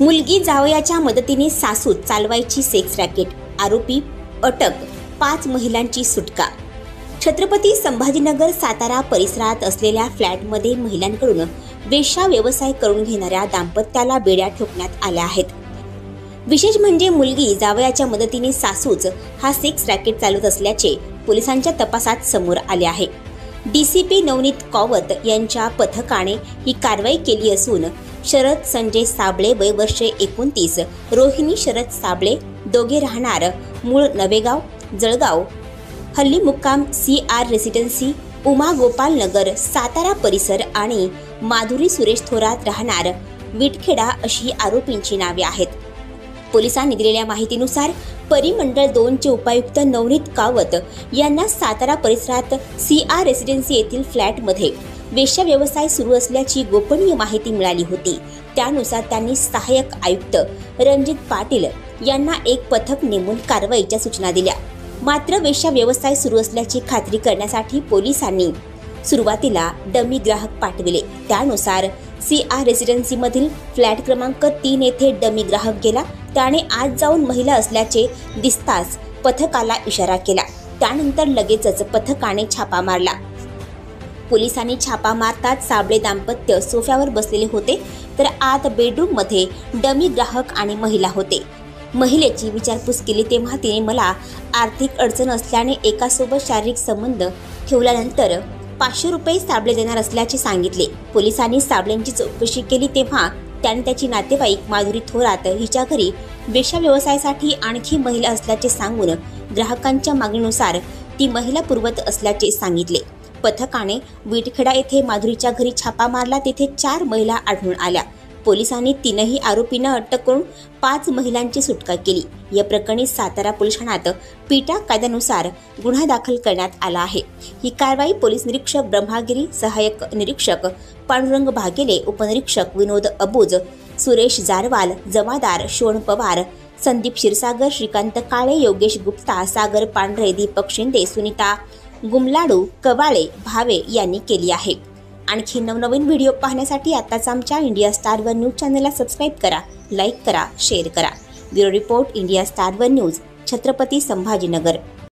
मुलगी जावयाच्या मदतीने सासू चालवायची सेक्स रॅकेट आरोपी अटक. पाच महिलांची सुटका. छत्रपती संभाजीनगर सातारा परिसरात असलेल्या फ्लॅटमध्ये महिलांकडून वेशा व्यवसाय करून घेणाऱ्या दाम्पत्याला बेड्या ठोकण्यात आल्या आहेत. विशेष म्हणजे मुलगी जावयाच्या मदतीने सासूच हा सेक्स रॅकेट चालवत असल्याचे पोलिसांच्या तपासात समोर आले आहे. डीसीपी नवनीत कॉवत यांच्या पथकाने ही कारवाई केली असून शरद संजय साबळे वय वर्ष एकोणतीस. रोहिणी शरद साबळे दोघे राहणार मूळ नवेगाव जळगाव. हल्ली मुक्काम C R residency Uma Gopal Nagar Satara परिसर आणि माधुरी सुरेश थोरात राहणार. विटखेडा अशी आरोपींची नावे आहेत. पोलिसांनी दिलेल्या माहितीनुसार परिमंडळ दोनचे उपायुक्त नवनीत कावत यांना सातारा परिसरात सी आर रेसिडेन्सी येथील फ्लॅटमध्ये वेश्या व्यवसाय सुरू असल्याची गोपनीय माहिती मिळाली होती. त्यानुसार त्यांनी सहाय्यक आयुक्त रणजित पाटील यांना एक पथक नेमून कारवाईच्या सूचना दिल्या. मात्र वेश्या व्यवसाय सुरू असल्याची खात्री करण्यासाठी पोलिसांनी सुरुवातीला डमी ग्राहक पाठविले. त्यानुसार सी आर रेसिडेन्सीमधील फ्लॅट क्रमांक तीन येथे डमी ग्राहक गेला. त्याने आज जाऊन महिला असल्याचे दिसताच पथकाला इशारा केला. त्यानंतर लगेचच पथकाने छापा मारला. पोलिसांनी छापा मारताच साबळे दाम्पत्य सोफ्यावर बसलेले होते तर आत बेडरूममध्ये डमी ग्राहक आणि महिला होते. महिलेची विचारपूस केली तेव्हा तिने मला आर्थिक अडचण असल्याने एकासोबत शारीरिक संबंध ठेवल्यानंतर पाचशे रुपये साबळे देणार असल्याचे सांगितले. पोलिसांनी साबळेंची चौकशी केली तेव्हा त्याने त्याची नातेवाईक माधुरी थोरात हिच्या घरी वेशा व्यवसायासाठी आणखी महिला असल्याचे सांगून ग्राहकांच्या मागणीनुसार ती महिला पुरवत असल्याचे सांगितले. पथकाने विटखेडा येथे माधुरीच्या घरी छापा मारला. तेथे चार महिला आढळून आल्या. पोलिसांनी तीनही आरोपींना अटक करून पाच महिलांची सुटका केली. या प्रकरणी सातारा पोलीस ठाण्यात पिटा कायद्यानुसार गुन्हा दाखल करण्यात आला आहे. ही कारवाई पोलीस निरीक्षक ब्रह्मागिरी सहाय्यक निरीक्षक पांडुरंग भागेले उपनिरीक्षक विनोद अबोज सुरेश जारवाल जमादार शोण पवार संदीप क्षीरसागर श्रीकांत काळे योगेश गुप्ता सागर पांढरे दीपक शिंदे सुनीता गुमलाडू कवाळे भावे यांनी केली आहे. आणखी नवनवीन व्हिडिओ पाहण्यासाठी आताच आमच्या इंडिया स्टार वन न्यूज चॅनलला सबस्क्राईब करा लाईक करा शेअर करा. Bureau report India Star One News Chhatrapati Sambhajinagar.